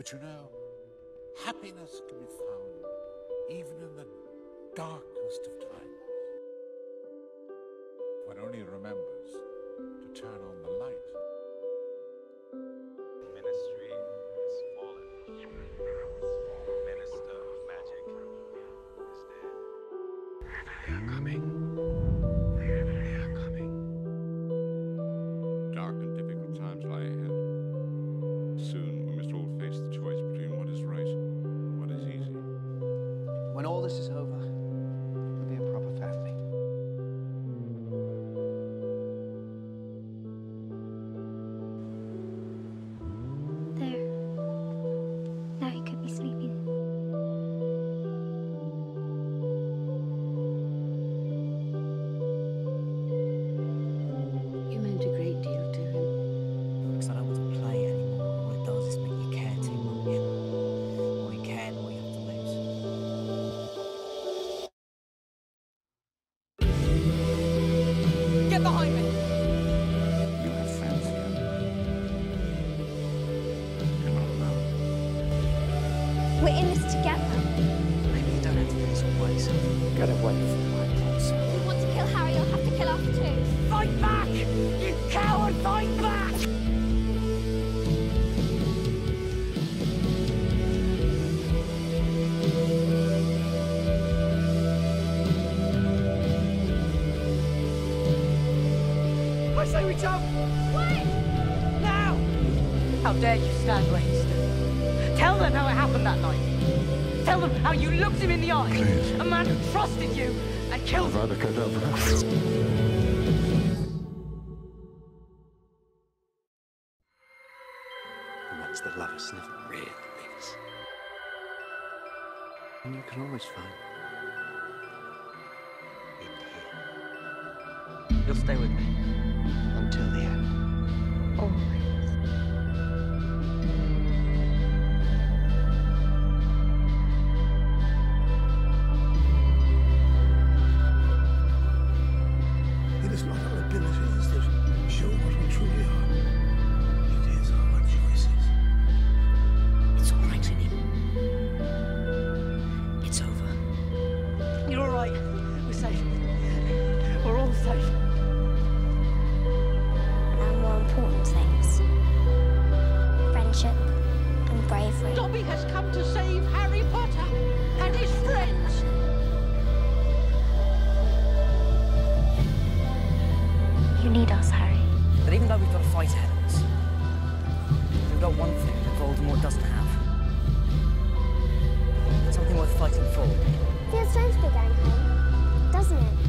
But you know, happiness can be found even in the darkest of times. One only remembers to turn on the light. Ministry has fallen. Minister of magic is dead. They are coming. When all this is over, We're in this together. Maybe you don't have to do this all by yourself. Get away from my house. If you want to kill Harry, you'll have to kill us too. Fight back! You coward, fight back! I say we jump! Wait! Now! How dare you stand where he stood? Tell them how it happened that night. Tell them how you looked him in the eye. Please. A man who trusted you and killed him. Avada Kedavra. The ones that love us never really leave us. And you can always find in here You'll stay with me. until the end. Oh, always. And bravery. Dobby has come to save Harry Potter and his friends. You need us, Harry. But even though we've got a fight ahead of us, we've got one thing that Voldemort doesn't have. Something worth fighting for. You're supposed to be